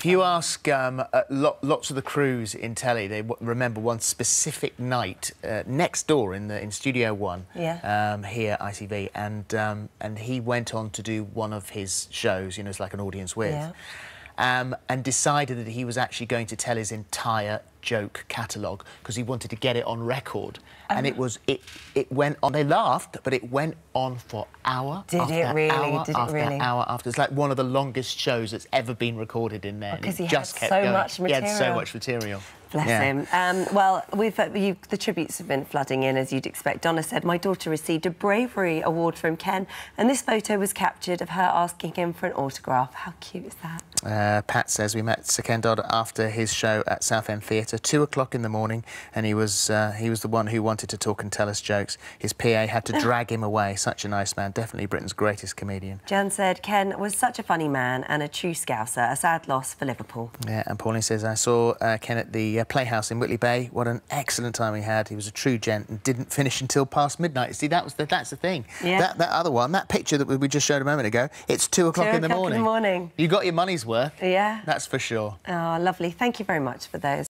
If you ask um, uh, lo lots of the crews in telly, they remember one specific night uh, next door in the in Studio One, yeah. um, here ITV, and um, and he went on to do one of his shows. You know, it's like an audience with. Yeah. Um, and decided that he was actually going to tell his entire joke catalogue because he wanted to get it on record. And it was it it went on. They laughed, but it went on for hour. Did after it really? Hour Did it after really? hour after. It's like one of the longest shows that's ever been recorded in there. Because it he just had kept so going. much He had so material. much material. Bless Yeah. him. Um, well, we've, uh, you, the tributes have been flooding in, as you'd expect. Donna said, My daughter received a bravery award from Ken, and this photo was captured of her asking him for an autograph. How cute is that? Uh, Pat says we met Sir Ken Dodd after his show at Southend Theatre, two o'clock in the morning, and he was uh, he was the one who wanted to talk and tell us jokes. His PA had to drag him away. Such a nice man, definitely Britain's greatest comedian. Jan said, Ken was such a funny man and a true scouser. A sad loss for Liverpool. Yeah, and Pauline says I saw uh, Ken at the uh, Playhouse in Whitley Bay. What an excellent time he had. He was a true gent and didn't finish until past midnight. See, that was the, that's the thing. Yeah. That, that other one, that picture that we just showed a moment ago, it's two o'clock in the o'clock in morning. the morning. You got your money's worth. Yeah. That's for sure. Oh, lovely. Thank you very much for those.